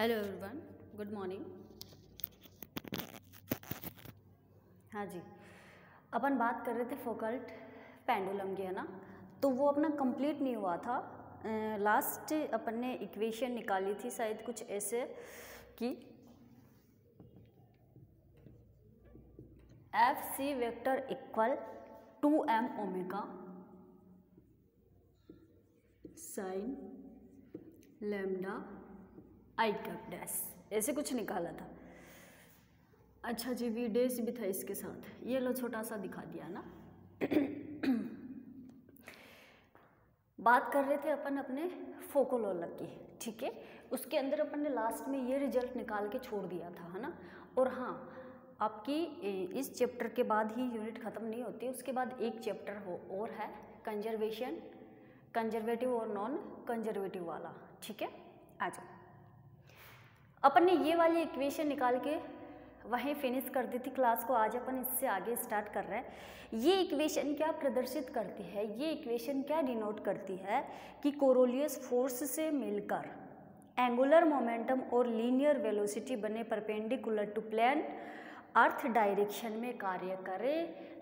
Hello everyone good morning हाँ जी। अपन बात कर रहे थे फोकल्ट पेंडुलम की, है ना? तो वो अपना कंप्लीट नहीं हुआ था। लास्ट अपन ने इक्वेशन निकाली थी शायद कुछ ऐसे कि F C vector equal to M omega sine lambda I cup dash ऐसे कुछ निकाला था। अच्छा जी, वी डेज़ भी था इसके साथ। ये लो छोटा सा दिखा दिया ना। बात कर रहे थे अपन अपने फोकोलोलक की, ठीक है? उसके अंदर अपन ने लास्ट में ये रिज़ल्ट निकाल के छोड़ दिया था, है ना? और हाँ आपकी इस चैप्टर के बाद ही यूनिट ख़त्म नहीं होती, उसके बाद एक चैप्टर हो, और है कंजर्वेशन कंजर्वेटिव और नॉन कंजर्वेटिव वाला, ठीक है? आ जाओ। अपन ने ये वाली इक्वेशन निकाल के वहीं फिनिश कर दी थी क्लास को। आज अपन इससे आगे स्टार्ट कर रहे हैं। ये इक्वेशन क्या प्रदर्शित करती है? ये इक्वेशन क्या डिनोट करती है कि कोरोलियस फोर्स से मिलकर एंगुलर मोमेंटम और लीनियर वेलोसिटी बने perpendicular to plane earth direction में कार्य कर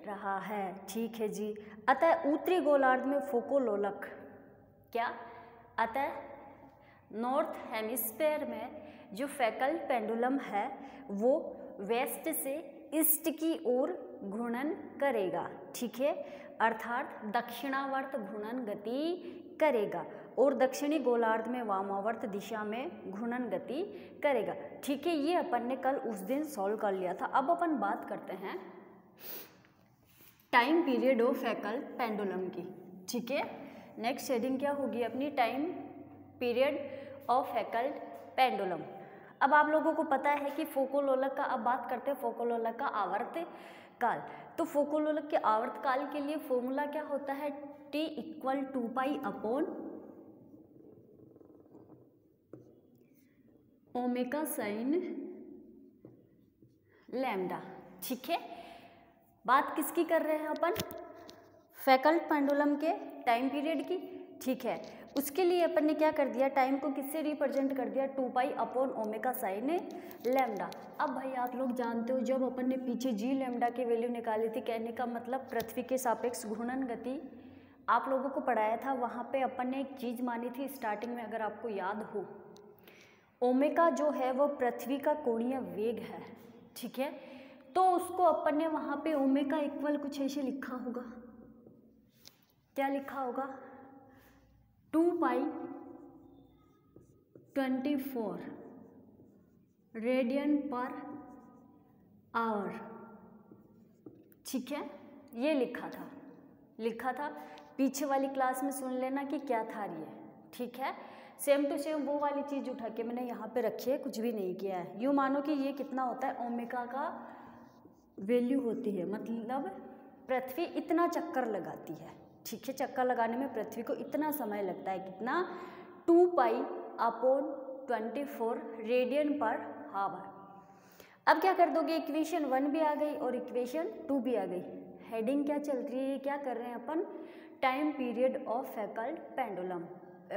रहा है। ठीक है जी। अतः उत्तरी गोलार्ध में फोकोलोलक क्या? अतः नॉर्थ हेमिस्फेयर में जो फैकल पेंडुलम है, वो वेस्ट से ईस्ट की ओर घूर्णन करेगा, ठीक है? अर्थात दक्षिणावर्त घूर्णन गति करेगा और दक्षिणी गोलार्ध में वामावर्त दिशा में घूर्णन गति करेगा। ठीक है, ये अपन ने कल उस दिन सॉल्व कर लिया था। अब अपन बात करते हैं time period of Foucault pendulum की, ठीक है? नेक्स्ट शेडिंग क्या होगी अपनी? Time period of Foucault pendulum अब आप लोगों को पता है कि फोकोलोलक का, अब बात करते हैं फोकोलोलक का आवर्त काल। तो फोकोलोलक के आवर्त काल के लिए फॉर्मूला क्या होता है? T equal to pi upon omega sine lambda ठीक है? बात किसकी कर रहे हैं अपन? फैकल्ट पेंडुलम के टाइम पीरियड की। ठीक है? उसके लिए अपन ने क्या कर दिया? टाइम को किससे रिप्रेजेंट कर दिया? Two pi upon omega sine lambda अब भाई, आप लोग जानते हो, जब अपन ने पीछे जी लेमडा की वैल्यू निकाली थी, कहने का मतलब पृथ्वी के सापेक्ष घूर्णन गति। आप लोगों को पढ़ाया था, वहाँ पे अपन ने एक चीज़ मानी थी स्टार्टिंग में, अगर आपको याद हो। ओमेका जो है, वो पृथ्वी का कोणीय वेग है, ठीक है? तो उसको अपन ने वहाँ पे ओमेका इक्वल कुछ ऐसे लिखा होगा। क्या लिखा होगा? Two pi twenty four radian per hour. ठीक है? ये लिखा था। लिखा था। पीछे वाली क्लास में सुन लेना कि क्या था ये। ठीक है? सेम टू सेम वो वाली चीज़ उठा के मैंने यहाँ पे रखी है, कुछ भी नहीं किया है। यूँ मानो कि ये कितना होता है, ओमेगा का वैल्यू होती है। मतलब पृथ्वी इतना चक्कर लगाती है। ठीक है चक्का लगाने में पृथ्वी को इतना समय लगता है, कितना? Two pi upon twenty four radian per hour अब क्या कर दोगे? इक्वेशन वन भी आ गई और इक्वेशन टू भी आ गई। हेडिंग क्या चल रही है? क्या कर रहे हैं अपन? Time period of Foucault pendulum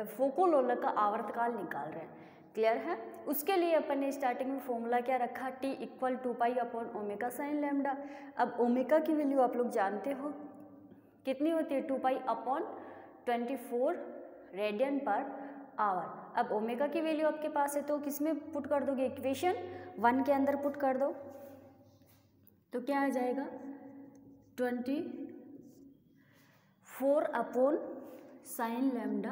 फोकोलोलक का आवर्तकाल निकाल रहे हैं। क्लियर है? उसके लिए अपन ने स्टार्टिंग में फॉर्मूला क्या रखा? T equal to pi upon omega sine lambda अब ओमेगा की वैल्यू आप लोग जानते हो। कितनी होती है? Two pi upon twenty four radian per hour. अब ओमेगा की वैल्यू आपके पास है तो किसमें पुट कर दोगे? इक्वेशन वन के अंदर पुट कर दो। तो क्या आ जाएगा? Twenty four upon sine lambda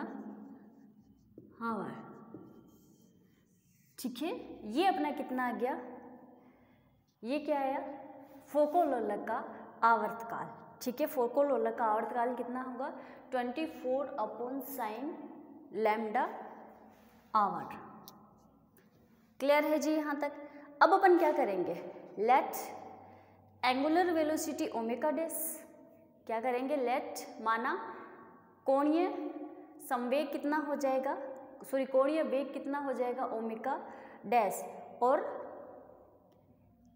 hour. ठीक है? ये अपना कितना आ गया? ये क्या आया? फोकोलोलक का आवर्तकाल ठीक है फोर को लोलक का आवर्तकाल कितना होगा? Twenty four upon sine lambda hour clear है जी यहाँ तक? अब अपन क्या करेंगे? Let angular velocity omega dash क्या करेंगे? लेट माना कोणीय संवेग कितना हो जाएगा? सॉरी कोणीय वेग कितना हो जाएगा? ओमेगा डैश और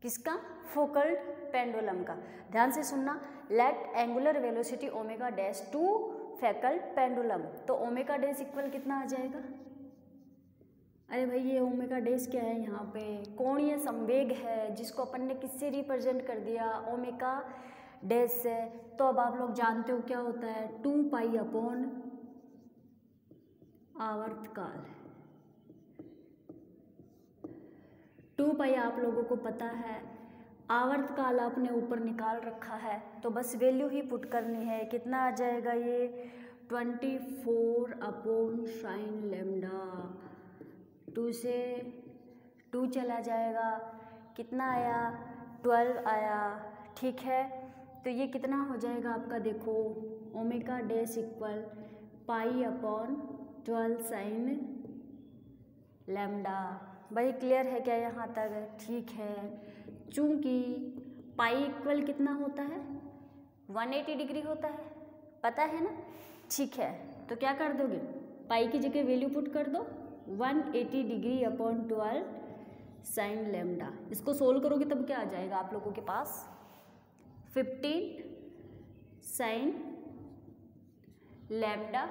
किसका? फोकल पेंडुलम का। ध्यान से सुनना। Let angular velocity omega dash to Foucault pendulum तो ओमेगा डैश इक्वल कितना आ जाएगा? अरे भाई, ये ओमेगा डैश क्या है यहाँ पे? कोणीय संवेग है, जिसको अपन ने किससे रिप्रेजेंट कर दिया? ओमेगा डैश से। तो अब आप लोग जानते हो क्या होता है? टू पाई अपॉन आवर्तकाल है टू पाई आप लोगों को पता है। आवर्तकाल आपने ऊपर निकाल रखा है। तो बस वैल्यू ही पुट करनी है। कितना आ जाएगा ये? Twenty four upon sine lambda two से टू चला जाएगा। कितना आया? ट्वेल्व आया। ठीक है? तो ये कितना हो जाएगा आपका देखो। Omega dash equal pi upon twelve sine lambda भाई क्लियर है क्या यहाँ तक? ठीक है। चूँकि पाई इक्वल कितना होता है? 180 डिग्री होता है। पता है ना? ठीक है तो क्या कर दोगे? पाई की जगह वैल्यू पुट कर दो। 180 degree upon twelve sine lambda इसको सोल्व करोगे तब क्या आ जाएगा आप लोगों के पास? 15 sine lambda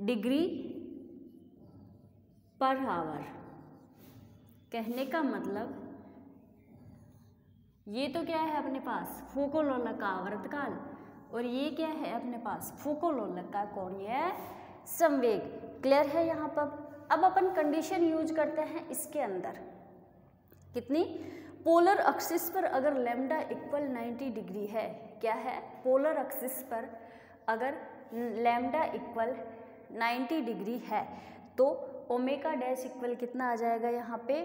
degree per hour कहने का मतलब ये तो क्या है अपने पास? फोकोलोलक का आवर्तकाल और ये क्या है अपने पास? फोकोलोलक का कौन कोणीय संवेग। क्लियर है यहाँ पर? अब अपन कंडीशन यूज़ करते हैं इसके अंदर। कितनी? पोलर एक्सिस पर अगर लेमडा इक्वल 90 डिग्री है, क्या है? पोलर एक्सिस पर अगर लेमडा इक्वल 90 डिग्री है तो ओमेगा डैश इक्वल कितना आ जाएगा यहाँ पे?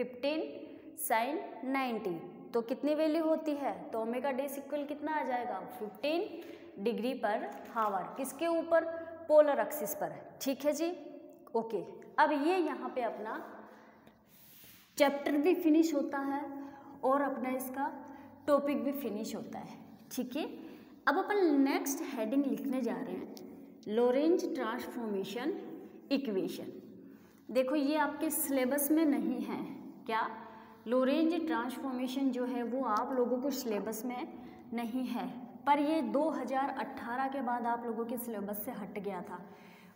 15 साइन 90 तो कितनी वैल्यू होती है? तो ओमेगा डैश इक्वल कितना आ जाएगा? 15 डिग्री पर हावर। किसके ऊपर? पोलर एक्सिस पर। ठीक है जी? ओके। अब ये यहाँ पे अपना चैप्टर भी फिनिश होता है और अपना इसका टॉपिक भी फिनिश होता है। ठीक है? अब अपन नेक्स्ट हेडिंग लिखने जा रहे हैं। Lorentz transformation equation. देखो, ये आपके सिलेबस में नहीं है। क्या? लोरेंज ट्रांसफॉर्मेशन जो है, वो आप लोगों को सिलेबस में नहीं है। पर ये 2018 के बाद आप लोगों के सिलेबस से हट गया था।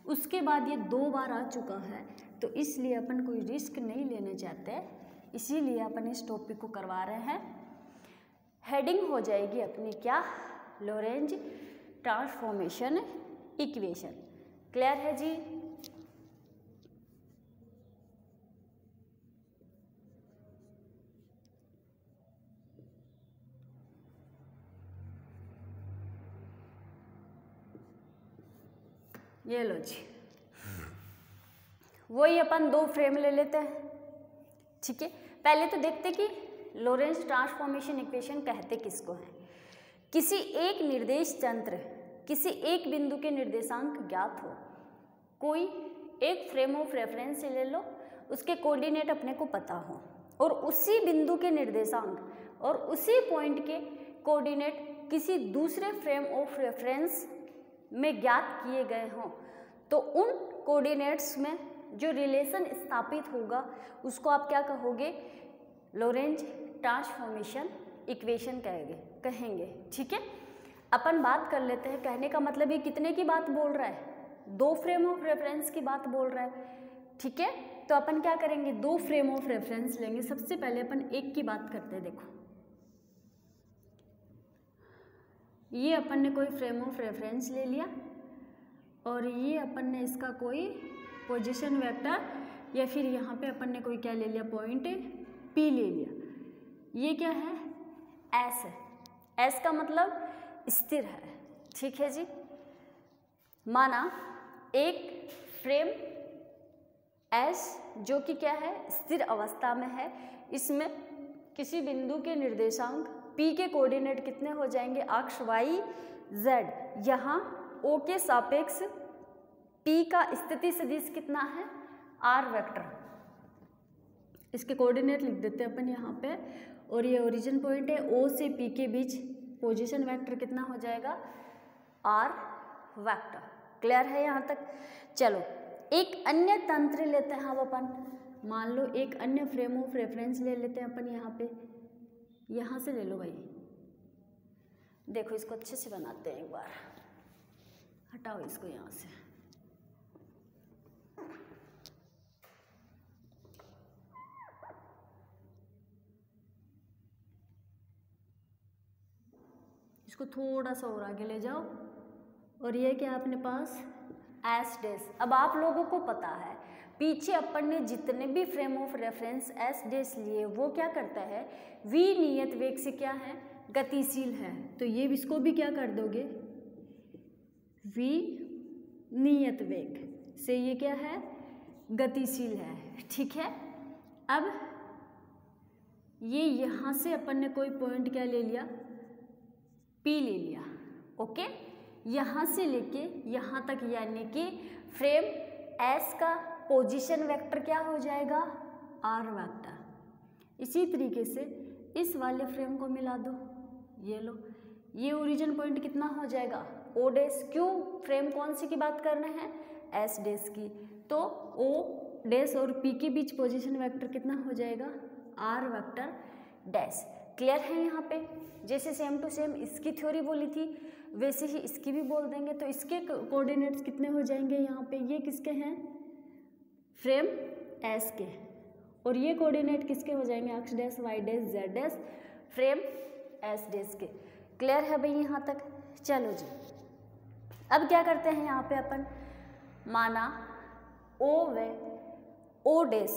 उसके बाद ये दो बार आ चुका है तो इसलिए अपन कोई रिस्क नहीं लेने चाहते इसीलिए अपन इस टॉपिक को करवा रहे हैं। हेडिंग हो जाएगी अपनी क्या? लोरेंज ट्रांसफॉर्मेशन इक्वेशन क्लियर है जी? ये लो जी। वही अपन दो फ्रेम ले लेते हैं। ठीक है? पहले तो देखते कि लोरेंस ट्रांसफॉर्मेशन इक्वेशन कहते किसको हैं। किसी एक निर्देश तंत्र, किसी एक बिंदु के निर्देशांक ज्ञात हो। कोई एक फ्रेम ऑफ़ रेफरेंस ले लो, उसके कोऑर्डिनेट अपने को पता हो। और उसी बिंदु के निर्देशांक और उसी पॉइंट के कोऑर्डिनेट किसी दूसरे फ्रेम ऑफ़ रेफरेंस में ज्ञात किए गए हों तो उन कोऑर्डिनेट्स में जो रिलेशन स्थापित होगा, उसको आप क्या कहोगे? लोरेंज ट्रांसफॉर्मेशन इक्वेशन कहेंगे कहेंगे, ठीक है? अपन बात कर लेते हैं, कहने का मतलब ये कितने की बात बोल रहा है? दो फ्रेम ऑफ़ रेफरेंस की बात बोल रहा है, ठीक है? तो अपन क्या करेंगे? दो फ्रेम ऑफ़ रेफरेंस लेंगे। सबसे पहले अपन एक की बात करते हैं, देखो। ये अपन ने कोई फ्रेम ऑफ़ रेफरेंस ले लिया और ये अपन ने इसका कोई पोजीशन वेक्टर या फिर यहाँ पे अपन ने कोई क्या ले लिया पॉइंट पी ले लिया। ये क्या है? एस है। एस का मतलब स्थिर है। ठीक है जी? माना एक फ्रेम एस जो कि क्या है? स्थिर अवस्था में है। इसमें किसी बिंदु के निर्देशांक पी के कोऑर्डिनेट कितने हो जाएँगे? अक्ष वाई जेड यहाँ ओ के सापेक्ष पी का स्थिति सदिश कितना है? आर वेक्टर इसके कोऑर्डिनेट लिख देते हैं अपन यहाँ पे। और ये ओरिजिन पॉइंट है ओ से पी के बीच पोजीशन वेक्टर कितना हो जाएगा? आर वेक्टर क्लियर है यहाँ तक? चलो, एक अन्य तंत्र लेते हैं हम अपन। मान लो एक अन्य फ्रेम ऑफ़ रेफरेंस ले लेते हैं अपन यहाँ पे। यहाँ से ले लो भाई। देखो, इसको अच्छे से बनाते हैं एक बार। हटाओ इसको यहाँ से। इसको थोड़ा सा और आगे ले जाओ। और ये क्या अपने पास एस डेस अब आप लोगों को पता है, पीछे अपन ने जितने भी frame of reference S dash लिए, वो क्या करता है? वी नियत वेग से क्या है? गतिशील है। तो ये इसको भी क्या कर दोगे? वी नियत वेग से ये क्या है? गतिशील है। ठीक है? अब ये यहाँ से अपन ने कोई पॉइंट क्या ले लिया? पी ले लिया। ओके यहाँ से लेके यहाँ तक, यानी कि फ्रेम एस का पोजीशन वेक्टर क्या हो जाएगा? आर वेक्टर इसी तरीके से इस वाले फ्रेम को मिला दो। ये लो। ये ओरिजिन पॉइंट कितना हो जाएगा? ओ डेस क्यों फ्रेम कौन सी की बात कर रहे हैं? एस डेस की। तो ओ डेस और पी के बीच पोजीशन वेक्टर कितना हो जाएगा? आर वेक्टर डैश क्लियर है यहाँ पे? जैसे सेम टू सेम इसकी थ्योरी बोली थी, वैसे ही इसकी भी बोल देंगे। तो इसके कोऑर्डिनेट्स कितने हो जाएँगे यहाँ पे? ये किसके हैं? फ्रेम एस के। और ये कोऑर्डिनेट किसके हो जाएँगे? X dash Y dash Z dash frame S dash के। क्लियर है भाई यहाँ तक? चलो जी। अब क्या करते हैं यहाँ पे अपन? माना ओ व ओ डैश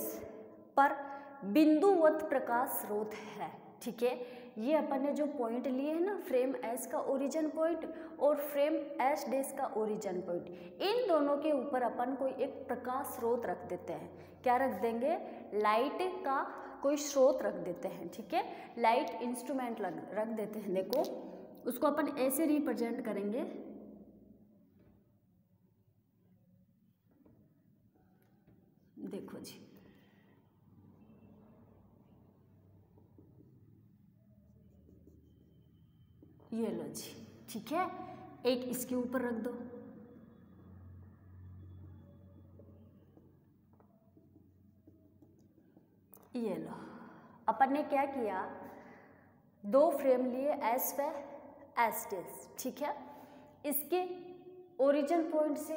पर बिंदुवत प्रकाश स्रोत है। ठीक है? ये अपन ने जो पॉइंट लिए हैं ना फ्रेम एस का ओरिजिन पॉइंट और फ्रेम एस डेस का ओरिजिन पॉइंट इन दोनों के ऊपर अपन कोई एक प्रकाश स्रोत रख देते हैं। क्या रख देंगे? लाइट का कोई स्रोत रख देते हैं, ठीक है? लाइट इंस्ट्रूमेंट रख देते हैं, देखो। उसको अपन ऐसे रिप्रेजेंट करेंगे देखो जी ये लो जी। ठीक है? एक इसके ऊपर रख दो। ये लो। अपन ने क्या किया? दो फ्रेम लिए एस व एस डेस ठीक है? इसके ओरिजिन पॉइंट से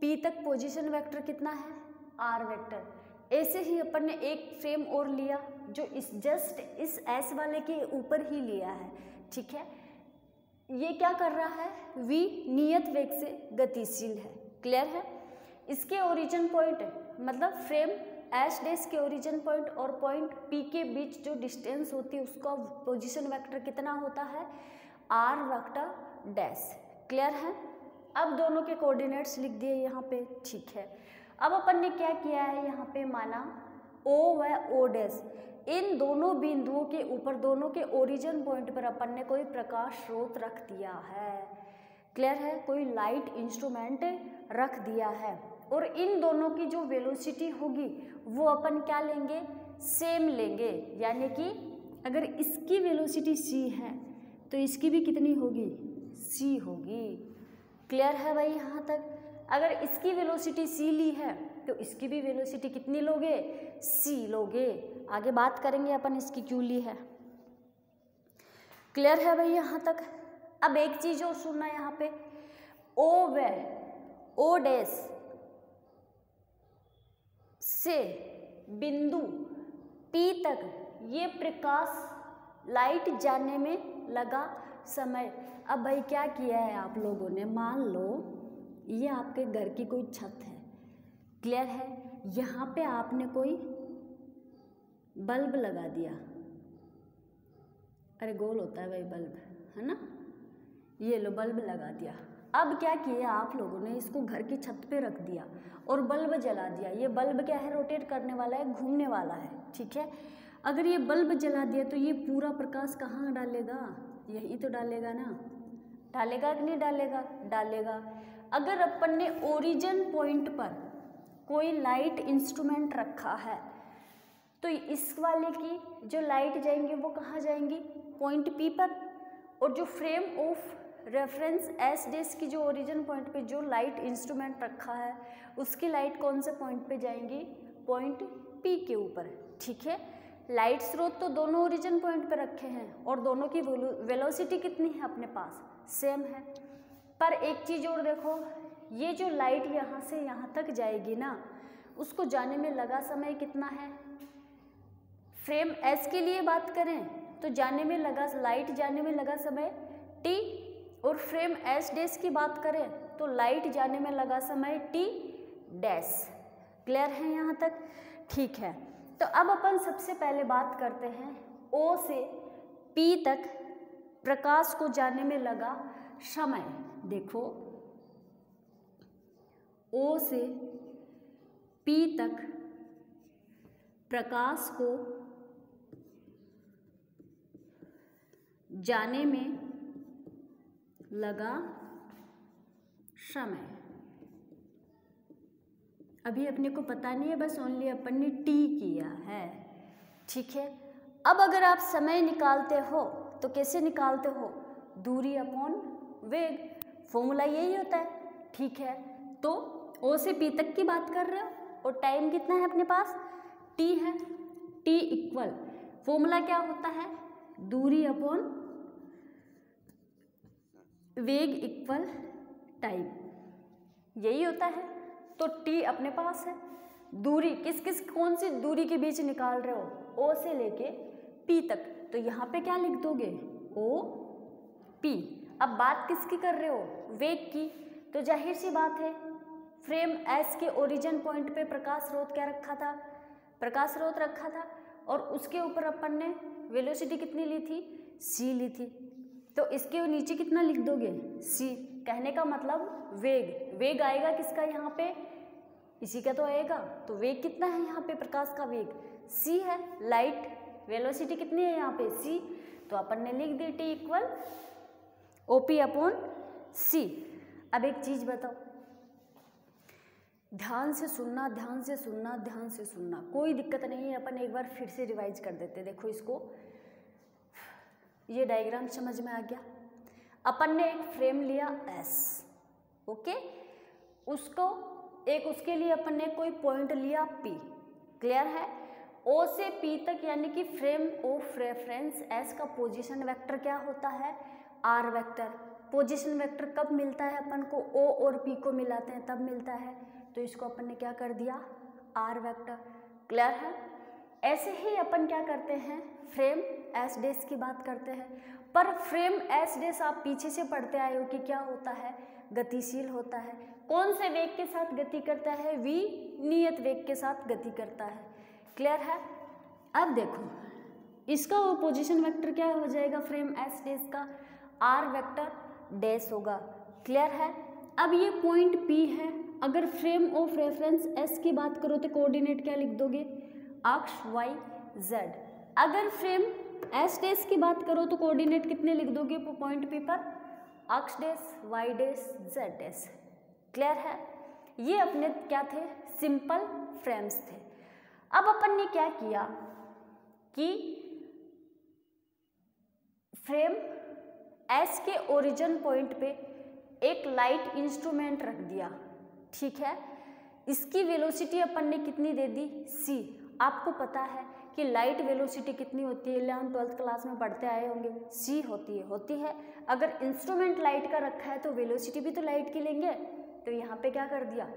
पी तक पोजीशन वेक्टर कितना है? आर वेक्टर ऐसे ही अपन ने एक फ्रेम और लिया, जो इस जस्ट इस एस वाले के ऊपर ही लिया है। ठीक है? ये क्या कर रहा है? v नियत वेग से गतिशील है। क्लियर है? इसके ओरिजिन पॉइंट मतलब फ्रेम एस डेस के ओरिजिन पॉइंट और पॉइंट p के बीच जो डिस्टेंस होती है, उसका पोजीशन वेक्टर कितना होता है? R वेक्टर डैश क्लियर है? अब दोनों के कोऑर्डिनेट्स लिख दिए यहाँ पे, ठीक है। अब अपन ने क्या किया है? यहाँ पे माना o व o डैश इन दोनों बिंदुओं के ऊपर, दोनों के ओरिजिन पॉइंट पर अपन ने कोई प्रकाश स्रोत रख दिया है। क्लियर है? कोई लाइट इंस्ट्रूमेंट रख दिया है। और इन दोनों की जो वेलोसिटी होगी, वो अपन क्या लेंगे? सेम लेंगे। यानी कि अगर इसकी वेलोसिटी सी है तो इसकी भी कितनी होगी? सी होगी। क्लियर है भाई यहाँ तक? अगर इसकी वेलोसिटी सी ली है तो इसकी भी वेलोसिटी कितनी लोगे? सी लोगे। आगे बात करेंगे अपन इसकी क्यों ली है। क्लियर है भाई यहाँ तक? अब एक चीज़ और सुनना यहाँ पे। ओ वे ओ डेस से बिंदु पी तक। ये प्रकाश लाइट जाने में लगा समय। अब भाई क्या किया है आप लोगों ने? मान लो ये आपके घर की कोई छत है। क्लियर है? यहाँ पे आपने कोई बल्ब लगा दिया। अरे गोल होता है भाई बल्ब, है ना? ये लो, बल्ब लगा दिया। अब क्या किया आप लोगों ने? इसको घर की छत पे रख दिया और बल्ब जला दिया। ये बल्ब क्या है? रोटेट करने वाला है, घूमने वाला है, ठीक है? अगर ये बल्ब जला दिया तो ये पूरा प्रकाश कहाँ डालेगा? यही तो डालेगा ना। डालेगा कि नहीं डालेगा? डालेगा। अगर अपन ने ओरिजिन पॉइंट पर कोई लाइट इंस्ट्रूमेंट रखा है। तो इस वाले की जो लाइट जाएँगी, वो कहाँ जाएँगी? पॉइंट पी पर। और जो frame of reference S dash की जो ओरिजिन पॉइंट पे जो लाइट इंस्ट्रूमेंट रखा है, उसकी लाइट कौन से पॉइंट पे जाएँगी? पॉइंट पी के ऊपर। ठीक है? लाइट स्रोत तो दोनों ओरिजिन पॉइंट पे रखे हैं और दोनों की वेलोसिटी कितनी है अपने पास? सेम है। पर एक चीज़ और देखो ये जो लाइट यहाँ से यहाँ तक जाएगी ना, उसको जाने में लगा समय कितना है? फ्रेम एस के लिए बात करें तो जाने में लगा, लाइट जाने में लगा समय टी और फ्रेम एस डैश की बात करें तो लाइट जाने में लगा समय टी डैश क्लियर है यहाँ तक? ठीक है। तो अब अपन सबसे पहले बात करते हैं ओ से पी तक प्रकाश को जाने में लगा समय। देखो ओ से पी तक प्रकाश को जाने में लगा समय। अभी अपने को पता नहीं है, बस ओनली अपन ने टी किया है। ठीक है? अब अगर आप समय निकालते हो तो कैसे निकालते हो? दूरी अपॉन वेग। फॉर्मूला यही होता है। ठीक है? तो ओ से पी तक की बात कर रहे हो? और टाइम कितना है अपने पास? टी है। T equal. फॉर्मूला क्या होता है? दूरी अपॉन वेग इक्वल टाइम। यही होता है। तो टी अपने पास है। दूरी किस किस कौन सी दूरी के बीच निकाल रहे हो? ओ से लेके पी तक। तो यहाँ पे क्या लिख दोगे? O, P. अब बात किसकी कर रहे हो? वेग की। तो ज़ाहिर सी बात है फ्रेम एस के ओरिजिन पॉइंट पे प्रकाश स्रोत क्या रखा था? प्रकाश स्रोत रखा था और उसके ऊपर अपन ने वेलोसिटी कितनी ली थी? सी ली थी। तो इसके नीचे कितना लिख दोगे? सी कहने का मतलब वेग। वेग आएगा किसका यहाँ पे? इसी का तो आएगा। तो वेग कितना है यहाँ पे? प्रकाश का वेग। सी है। लाइट वेलोसिटी कितनी है यहाँ पे? सी तो अपन ने लिख दी T equal O P upon C अब एक चीज़ बताओ। ध्यान से सुनना, ध्यान से सुनना, ध्यान से सुनना। कोई दिक्कत नहीं है, अपन एक बार फिर से रिवाइज कर देते। देखो इसको। ये डायग्राम समझ में आ गया। अपन ने एक फ्रेम लिया एस ओके उसको, एक उसके लिए अपन ने कोई पॉइंट लिया पी क्लियर है? ओ से पी तक, यानी कि फ्रेम ऑफ़ रेफरेंस एस का पोजीशन वेक्टर क्या होता है? आर वेक्टर पोजीशन वेक्टर कब मिलता है अपन को? ओ और पी को मिलाते हैं, तब मिलता है। तो इसको अपन ने क्या कर दिया? आर वेक्टर क्लियर है? ऐसे ही अपन क्या करते हैं? फ्रेम एस डेस की बात करते हैं। पर फ्रेम एस डेस आप पीछे से पढ़ते आए हो कि क्या होता है? गतिशील होता है। कौन से वेग के साथ गति करता है? वी नियत वेग के साथ गति करता है। क्लियर है? अब देखो। इसका वो पोजिशन वेक्टर क्या हो जाएगा फ्रेम एस डेस का? आर वैक्टर डैश होगा। क्लियर है? अब ये पॉइंट पी है। अगर फ्रेम ऑफ़ रेफरेंस एस की बात करो तो कोऑर्डिनेट क्या लिख दोगे? अक्ष वाई जेड अगर फ्रेम एस डेस की बात करो तो कोऑर्डिनेट कितने लिख दोगे पॉइंट पी पर अक्ष dash Y dash Z dash clear है? ये अपने क्या थे? सिंपल फ्रेम्स थे। अब अपन ने क्या किया कि फ्रेम एस के ओरिजिन पॉइंट पे एक लाइट इंस्ट्रूमेंट रख दिया। ठीक है? इसकी वेलोसिटी अपन ने कितनी दे दी? सी आपको पता है कि लाइट वेलोसिटी कितनी होती है? इलेवन ट्वेल्थ क्लास में पढ़ते आए होंगे। सी होती है होती है। अगर इंस्ट्रूमेंट लाइट का रखा है तो वेलोसिटी भी तो लाइट की लेंगे। तो यहाँ पे क्या कर दिया?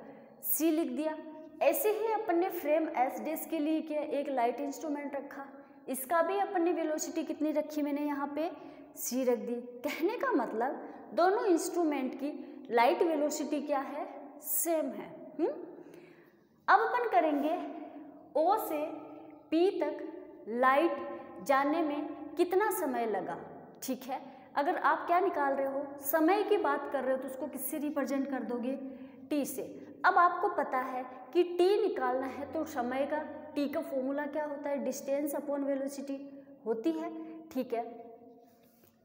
सी लिख दिया। ऐसे ही अपन ने फ्रेम एस डेस के लिए किया, एक लाइट इंस्ट्रूमेंट रखा। इसका भी अपन ने वेलोसिटी कितनी रखी मैंने यहाँ पे? सी रख दी। कहने का मतलब दोनों इंस्ट्रूमेंट की लाइट वेलोसिटी क्या है? सेम है हुँ? हम्म? अब अपन करेंगे ओ से पी तक लाइट जाने में कितना समय लगा, ठीक है? अगर आप क्या निकाल रहे हो, समय की बात कर रहे हो तो उसको किससे रिप्रेजेंट कर दोगे? टी से। अब आपको पता है कि टी निकालना है तो समय का टी का फॉर्मूला क्या होता है? डिस्टेंस अपॉन वेलोसिटी होती है, ठीक है?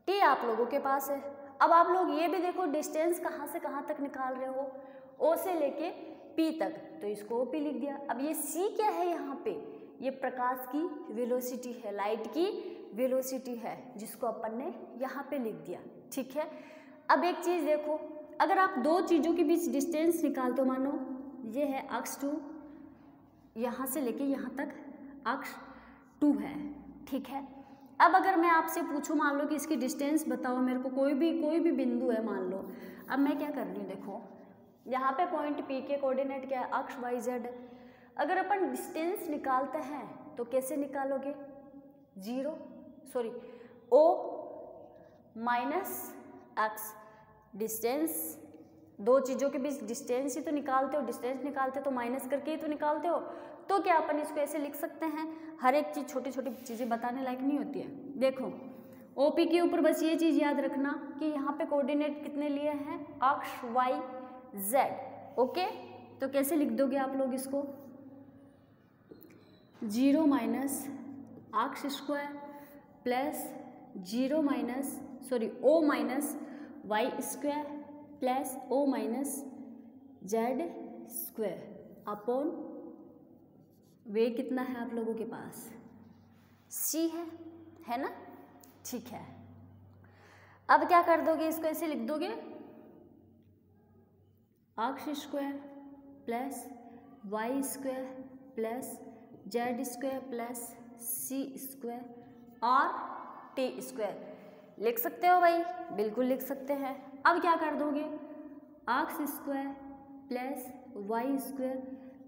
टी आप लोगों के पास है। अब आप लोग ये भी देखो डिस्टेंस कहाँ से कहाँ तक निकाल रहे हो? ओ से लेके पी तक। तो इसको ओ पी लिख दिया। अब ये सी क्या है यहाँ पे? ये प्रकाश की वेलोसिटी है लाइट की वेलोसिटी है, जिसको अपन ने यहाँ पे लिख दिया। ठीक है? अब एक चीज़ देखो। अगर आप दो चीज़ों के बीच डिस्टेंस निकाल तो मानो, ये है अक्स टू यहाँ से लेके यहाँ तक अक्स टू है। ठीक है? अब अगर मैं आपसे पूछूँ, मान लो कि इसकी डिस्टेंस बताओ मेरे को, कोई भी कोई भी बिंदु है, मान लो। अब मैं क्या कर रही हूँ, देखो। यहाँ पे पॉइंट पी के कोऑर्डिनेट क्या है? अक्ष वाई जेड अगर अपन डिस्टेंस निकालते हैं तो कैसे निकालोगे? Zero sorry O minus X distance दो चीज़ों के बीच डिस्टेंस ही तो निकालते हो डिस्टेंस निकालते हो तो माइनस करके ही तो निकालते हो। तो क्या अपन इसको ऐसे लिख सकते हैं? हर एक चीज़ छोटी छोटी चीज़ें बताने लायक नहीं होती है। देखो ओपी के ऊपर बस ये चीज़ याद रखना कि यहाँ पे कोऑर्डिनेट कितने लिए हैं? अक्ष वाई जेड ओके तो कैसे लिख दोगे आप लोग इसको? Zero minus X square plus zero minus sorry O minus Y square plus O minus Z square upon वे कितना है आप लोगों के पास? सी है है ना? ठीक है। अब क्या कर दोगे इसको? ऐसे लिख दोगे? X square plus y square plus z square plus c square और टी स्क्वायर। लिख सकते हो भाई? बिल्कुल लिख सकते हैं। अब क्या कर दोगे? X square plus y square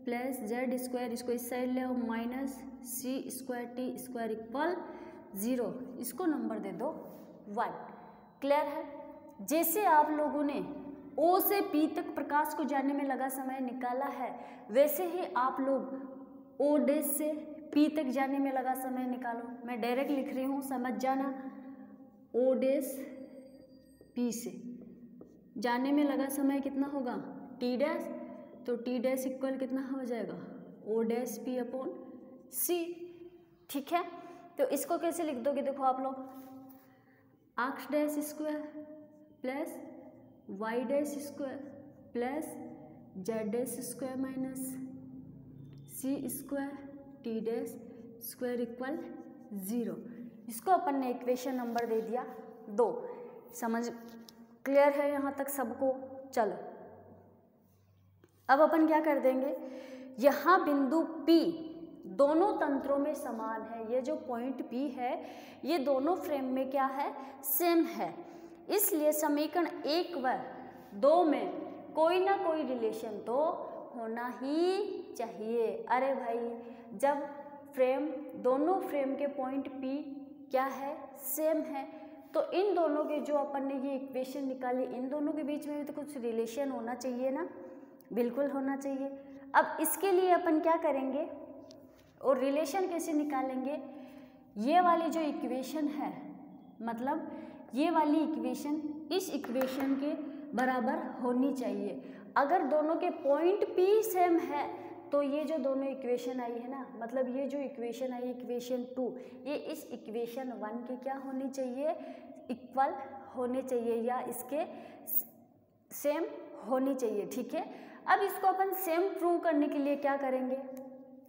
plus z square, इसको इस साइड ले minus c square t square equal zero. इसको नंबर दे दो वन। क्लियर है? जैसे आप लोगों ने ओ से पी तक प्रकाश को जाने में लगा समय निकाला है। वैसे ही आप लोग ओ डेज़ से पी तक जाने में लगा समय निकालो। मैं डायरेक्ट लिख रही हूँ, समझ जाना? ओ डेज़ पी से जाने में लगा समय कितना होगा? T dash? तो टी डैश इक्वल कितना हो जाएगा? O dash p upon c. ठीक है? तो इसको कैसे लिख दोगे? देखो आप लोग। X dash square plus y dash square plus z dash square minus c square t dash square equal zero. इसको अपन ने इक्वेशन नंबर दे दिया दो। समझ क्लियर है यहाँ तक सबको? चलो। अब अपन क्या कर देंगे? यहाँ बिंदु P दोनों तंत्रों में समान है। ये जो पॉइंट P है, ये दोनों फ्रेम में क्या है? सेम है। इसलिए समीकरण एक व दो में कोई ना कोई रिलेशन तो होना ही चाहिए। अरे भाई, जब फ्रेम दोनों फ्रेम के पॉइंट P क्या है? सेम है। तो इन दोनों के जो अपन ने ये इक्वेशन निकाली, इन दोनों के बीच में भी तो कुछ रिलेशन होना चाहिए ना? बिल्कुल होना चाहिए। अब इसके लिए अपन क्या करेंगे? और रिलेशन कैसे निकालेंगे? ये वाली जो इक्वेशन है मतलब ये वाली इक्वेशन, इस इक्वेशन के बराबर होनी चाहिए। अगर दोनों के पॉइंट पी सेम है तो ये जो दोनों इक्वेशन आई है ना मतलब ये जो इक्वेशन आई, इक्वेशन टू ये इस इक्वेशन वन के क्या होनी चाहिए? इक्वल होने चाहिए या इसके सेम होनी चाहिए, ठीक है? अब इसको अपन सेम प्रूव करने के लिए क्या करेंगे?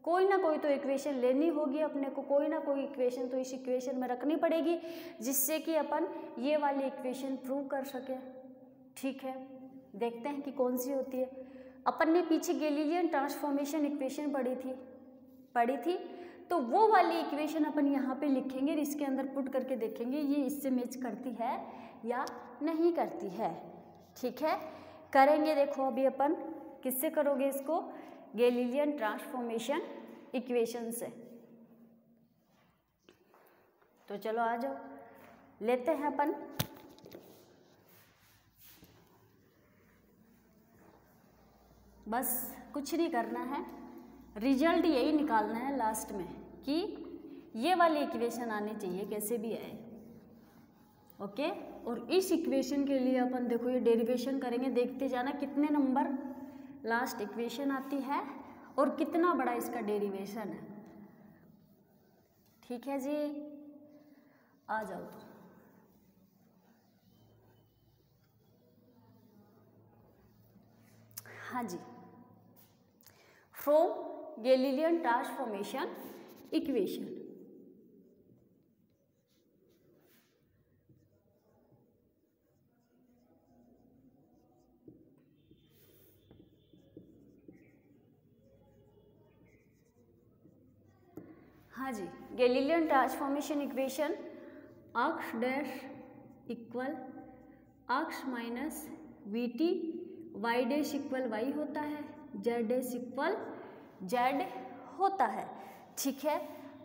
कोई ना कोई तो इक्वेशन लेनी होगी अपने को, कोई ना कोई इक्वेशन तो इस इक्वेशन में रखनी पड़ेगी, जिससे कि अपन ये वाली इक्वेशन प्रूव कर सके। ठीक है? देखते हैं कि कौन सी होती है। अपन ने पीछे गैलीलियन ट्रांसफॉर्मेशन इक्वेशन पढ़ी थी। पढ़ी थी? तो वो वाली इक्वेशन अपन यहाँ पे लिखेंगे इसके अंदर पुट करके देखेंगे, ये इससे मैच करती है या नहीं करती है। ठीक है? करेंगे देखो अभी अपन। किससे करोगे इसको? गैलीलियन ट्रांसफॉर्मेशन इक्वेशन से। तो चलो आ जाओ। लेते हैं अपन। बस कुछ नहीं करना है। रिज़ल्ट यही निकालना है लास्ट में कि ये वाली इक्वेशन आनी चाहिए, कैसे भी आए। ओके और इस इक्वेशन के लिए अपन देखो ये डेरिवेशन करेंगे, देखते जाना कितने नंबर लास्ट इक्वेशन आती है और कितना बड़ा इसका डेरिवेशन है? ठीक है जी? आ जाओ तो। हाँ जी। फ्रॉम गैलीलियन ट्रांसफॉर्मेशन इक्वेशन हाँ जी, Galilean transformation equation x dash equal x minus v t y dash equal y होता है जेड डैश इक्वल जेड होता है। ठीक है?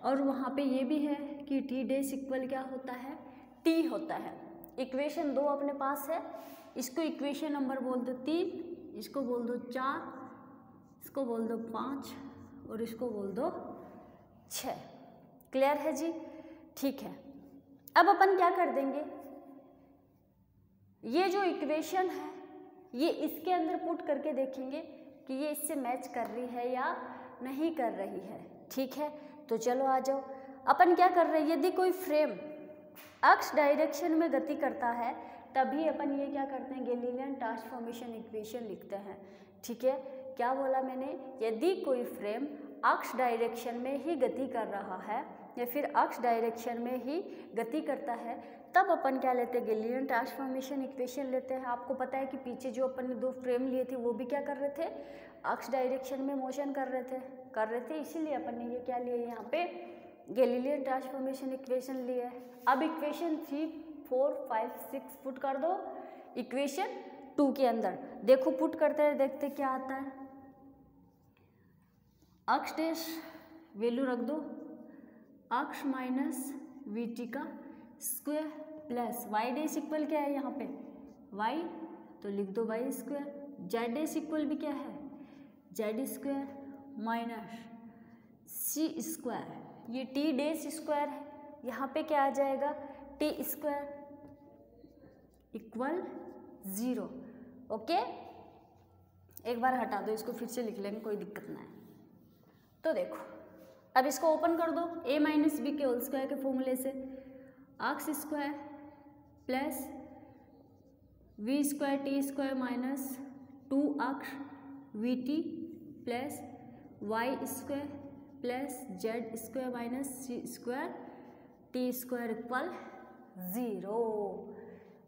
और वहाँ पे ये भी है कि टी डैश इक्वल क्या होता है? टी होता है। इक्वेशन दो अपने पास है। इसको इक्वेशन नंबर बोल दो तीन, इसको बोल दो चार, इसको बोल दो पाँच और इसको बोल दो छ। क्लियर है जी? ठीक है। अब अपन क्या कर देंगे? ये जो इक्वेशन है, ये इसके अंदर पुट करके देखेंगे कि ये इससे मैच कर रही है या नहीं कर रही है। ठीक है? तो चलो आ जाओ। अपन क्या कर रहे हैं? यदि कोई फ्रेम अक्ष डायरेक्शन में गति करता है, तभी अपन ये क्या करते हैं? गेलीलियन ट्रांसफॉर्मेशन इक्वेशन लिखते हैं। ठीक है? क्या बोला मैंने? यदि कोई फ्रेम अक्ष डायरेक्शन में ही गति कर रहा है या फिर अक्ष डायरेक्शन में ही गति करता है, तब अपन क्या लेते हैं? गेलियन ट्रांसफॉर्मेशन इक्वेशन लेते हैं। आपको पता है कि पीछे जो अपन ने दो फ्रेम लिए थे, वो भी क्या कर रहे थे? अक्ष डायरेक्शन में मोशन कर रहे थे। कर रहे थे, इसीलिए अपन ने ये क्या लिया यहाँ पे? गेलीलियन ट्रांसफॉर्मेशन इक्वेशन लिया है। अब equation three, four, five, six put कर दो। इक्वेशन टू के अंदर। देखो, पुट करते हैं देखते क्या आता है। अक्ष डैश वैल्यू रख दो। अक्ष माइनस वी टी का square plus y dash equal क्या है यहाँ पे? वाई तो लिख दो y square. Z dash equal भी क्या है? Z square minus c square. ये टी डेस स्क्वायर है। यहाँ पे क्या आ जाएगा? T square equal zero. Okay? एक बार हटा दो, इसको फिर से लिख लेंगे, कोई दिक्कत ना है। तो देखो, अब इसको ओपन कर दो ए माइनस बी के होल स्क्वायर के फॉर्मूले से। X square plus v square t square minus two x v t plus y square plus z square minus c square t square equal zero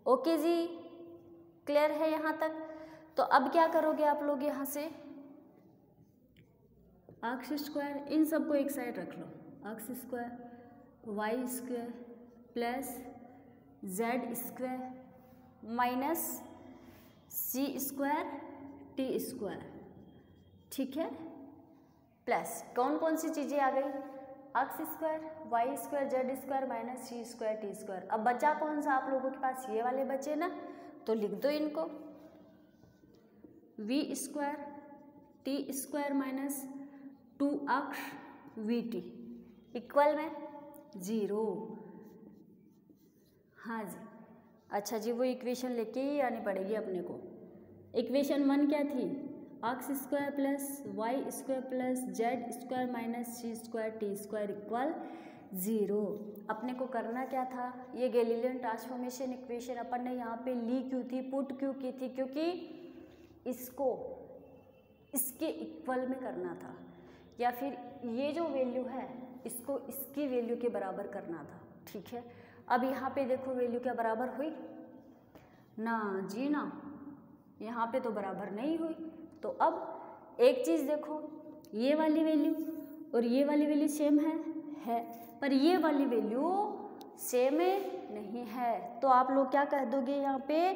okay जी? Clear है यहाँ तक? तो अब क्या करोगे आप लोग यहाँ से? अक्ष स्क्वायर, इन सबको एक साइड रख लो। X square, y square plus z square minus c square, t square. ठीक है? प्लस कौन कौन सी चीज़ें आ गई? X square, y square, z square minus c square, t square. अब बचा कौन सा आप लोगों के पास? ये वाले बचे ना? तो लिख दो इनको। V square, t square minus two x v t equal में ज़ीरो हाँ जी। अच्छा जी, वो इक्वेशन लेके ही आनी पड़ेगी अपने को। इक्वेशन वन क्या थी? X square plus y square plus z square minus c square t square equal zero अपने को करना क्या था? ये गैलीलियन ट्रांसफॉर्मेशन इक्वेशन अपन ने यहाँ पे ली क्यों थी? पुट क्यों की थी? क्योंकि इसको, इसके इक्वल में करना था। या फिर ये जो वैल्यू है, इसको इसकी वैल्यू के बराबर करना था, ठीक है? अब यहाँ पे देखो वैल्यू क्या बराबर हुई? ना, जी ना, यहाँ पे तो बराबर नहीं हुई। तो अब एक चीज़ देखो, ये वाली वैल्यू और ये वाली वैल्यू सेम है है, पर ये वाली वैल्यू सेम नहीं है। तो आप लोग क्या कह दोगे यहाँ पे?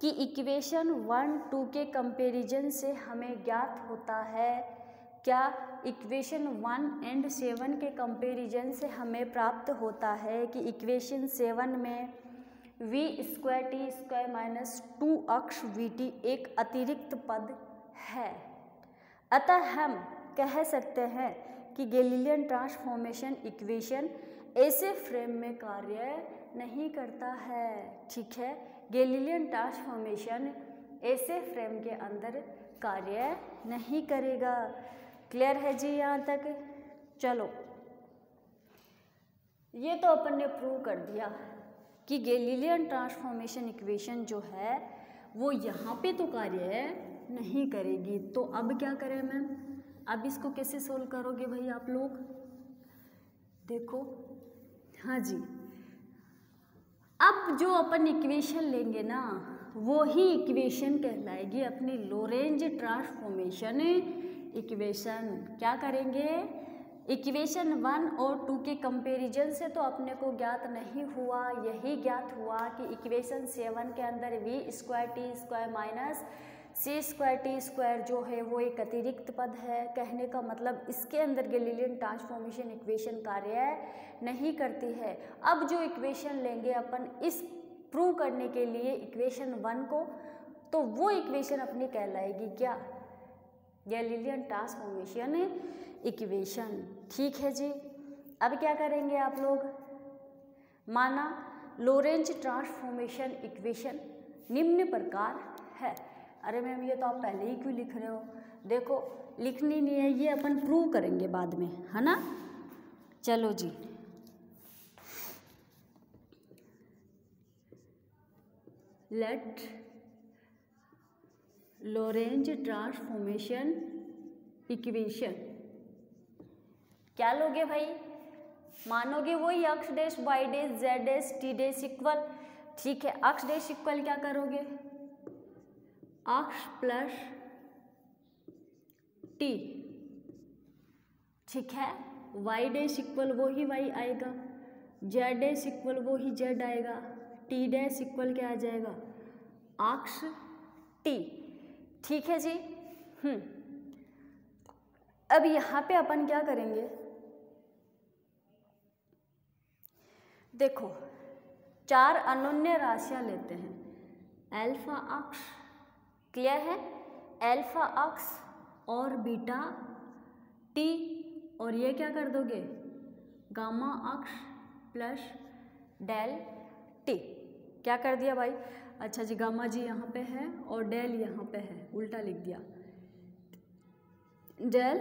कि इक्वेशन वन टू के कंपैरिजन से हमें ज्ञात होता है। क्या इक्वेशन वन एंड सेवन के कंपैरिजन से हमें प्राप्त होता है कि इक्वेशन सेवन में v square t square minus two x v t एक अतिरिक्त पद है। अतः हम कह सकते हैं कि गैलीलियन ट्रांसफॉर्मेशन इक्वेशन ऐसे फ्रेम में कार्य नहीं करता है, ठीक है? गैलीलियन ट्रांसफॉर्मेशन ऐसे फ्रेम के अंदर कार्य नहीं करेगा। क्लियर है जी यहाँ तक? चलो। ये तो अपन ने प्रूव कर दिया कि गैलीलियन ट्रांसफॉर्मेशन इक्वेशन जो है, वो यहाँ पे तो कार्य नहीं करेगी। तो अब क्या करें मैम? अब इसको कैसे सोल्व करोगे भाई आप लोग? देखो। हाँ जी। अब जो अपन इक्वेशन लेंगे ना, वो ही इक्वेशन कहलाएगी अपनी लोरेंज ट्रांसफॉर्मेशन इक्वेशन क्या करेंगे? इक्वेशन वन और टू के कंपैरिजन से तो अपने को ज्ञात नहीं हुआ, यही ज्ञात हुआ कि इक्वेशन सेवन के अंदर v square t square minus c square t square जो है वो एक अतिरिक्त पद है। कहने का मतलब इसके अंदर गैलीलियन ट्रांसफॉर्मेशन इक्वेशन कार्य नहीं करती है। अब जो इक्वेशन लेंगे अपन, इस प्रूव करने के लिए इक्वेशन वन को तो वो इक्वेशन अपनी कहलाएगी। क्या? गैलीलियन ट्रांसफॉर्मेशन इक्वेशन ठीक है जी। अब क्या करेंगे आप लोग? माना लोरेंज ट्रांसफॉर्मेशन इक्वेशन निम्न प्रकार है। अरे मैम, ये तो आप पहले ही क्यों लिख रहे हो? देखो, लिखनी नहीं है, ये अपन प्रूव करेंगे बाद में, है ना? चलो जी। लेट लोरेंज ट्रांसफॉर्मेशन इक्वेशन क्या लोगे भाई? मानोगे वही x dash y dash z dash t dash equal ठीक है अक्स डेश इक्वल क्या करोगे? अक्स प्लस टी ठीक है वाई डैश इक्वल वो ही वाई आएगा जेड डैश इक्वल वो ही जेड आएगा टी डैश इक्वल क्या आ जाएगा? आक्स टी ठीक है जी? हम्म। अब यहाँ पे अपन क्या करेंगे? देखो, चार अनन्य राशियाँ लेते हैं। एल्फा अक्स क्लियर है? एल्फा अक्स और बीटा टी। और ये क्या कर दोगे? Gamma x plus del t. क्या कर दिया भाई? अच्छा जी, गामा जी यहाँ पे है और डेल यहाँ पे है, उल्टा लिख दिया। Del,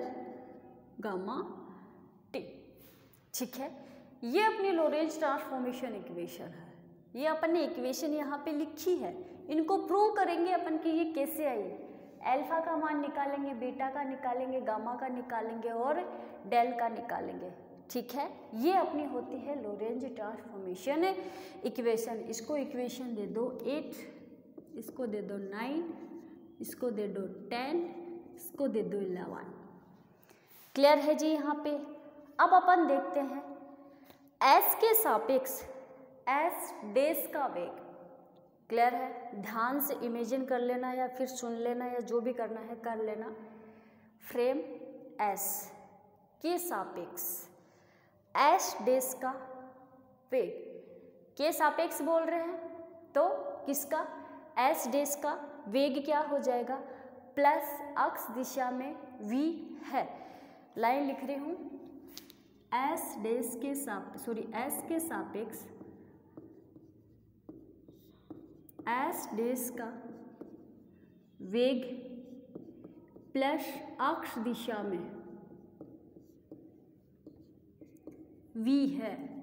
gamma, t. ठीक है, ये अपनी लोरेंज ट्रांसफॉर्मेशन इक्वेशन है। ये अपन ने इक्वेशन यहाँ पे लिखी है। इनको प्रूव करेंगे अपन कि ये कैसे आई। अल्फ़ा का मान निकालेंगे बीटा का निकालेंगे गामा का निकालेंगे और डेल का निकालेंगे। ठीक है? ये अपनी होती है लोरेंज ट्रांसफॉर्मेशन इक्वेशन इसको इक्वेशन दे दो एट इसको दे दो नाइन इसको दे दो टेन इसको दे दो इलेवन क्लियर है जी यहाँ पे? अब अपन देखते हैं एस के सापेक्ष एस डेस का वेग. क्लियर है? ध्यान से इमेजिन कर लेना या फिर सुन लेना या जो भी करना है कर लेना. फ्रेम एस के सापेक्ष. एस डेस का वेग। के सापेक्ष बोल रहे हैं तो किसका? एस डेस का वेग क्या हो जाएगा? प्लस अक्स दिशा में वी है। लाइन लिख रही हूँ। एस डेस के साप सॉरी एस के सापेक्ष एस डेस का वेग प्लस अक्ष दिशा में वी है।